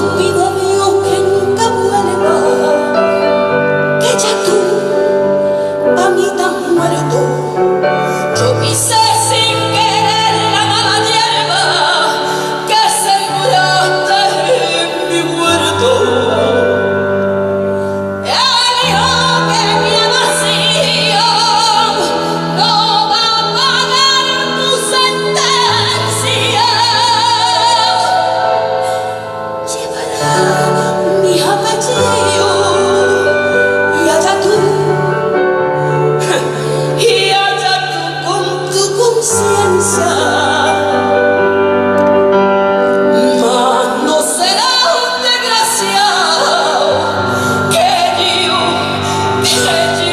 we were. Cheio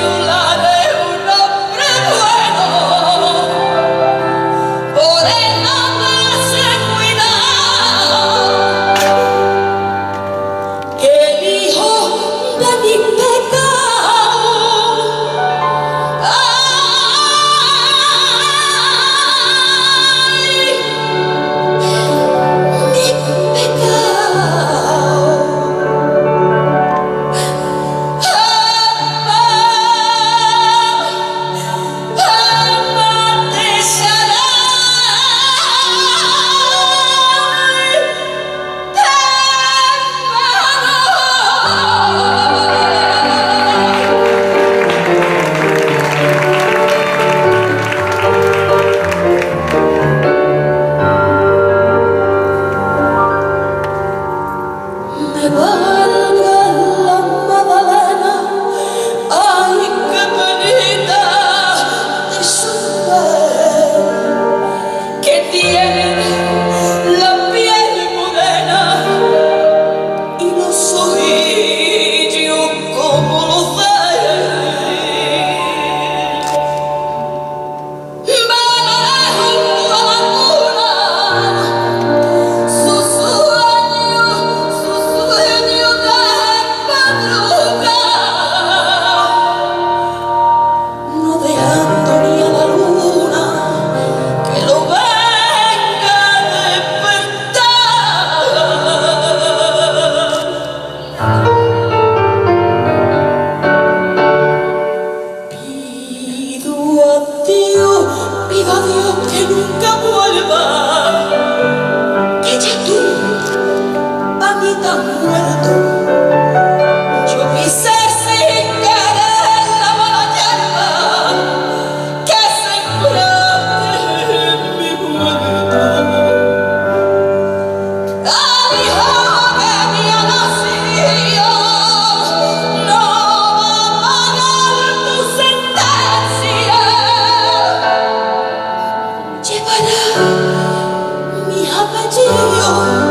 you.